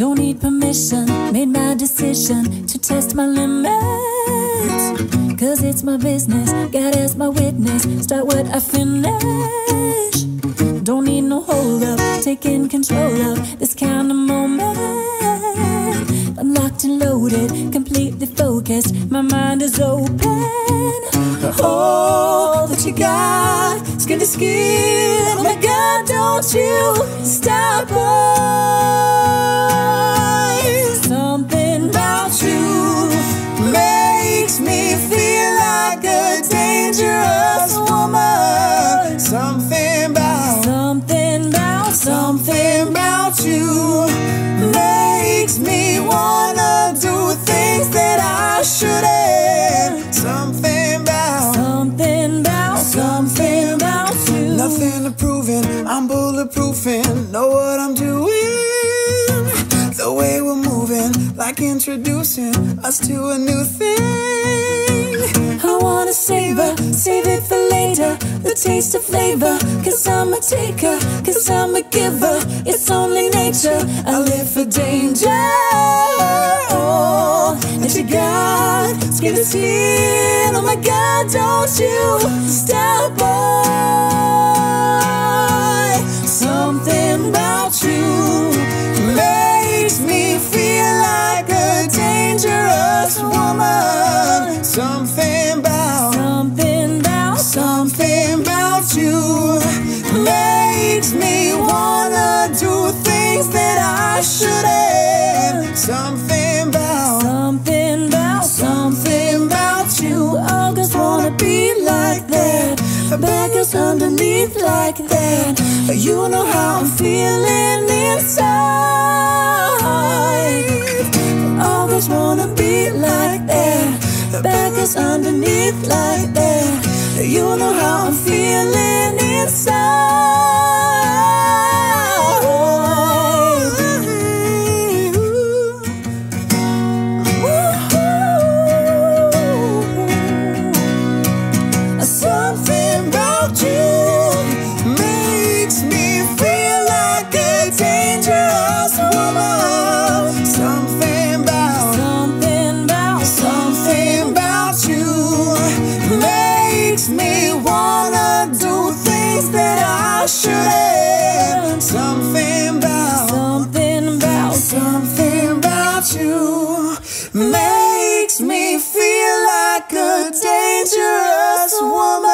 mission, made my decision to test my limits. Cause it's my business, God as my witness. Start what I finish. Don't need no hold up, taking control of this kind of moment. I'm locked and loaded, completely focused. My mind is open. All that you got, skin to skin. Oh my God, don't you stop. Something about, Something about, something about you. nothing to proving. I'm bulletproofing. Know what I'm doing. The way we're moving, like introducing us to a new thing. I wanna savor, save it for later. The taste of flavor, cause I'm a taker, cause I'm a giver. It's only nature. I live for danger. Oh my God, don't you stop by. Underneath like that. You know how I'm feeling inside. Girls wanna be like that. Back is underneath like that. You know how I'm feeling shouldn't. Something about, something something about you makes me feel like a dangerous woman.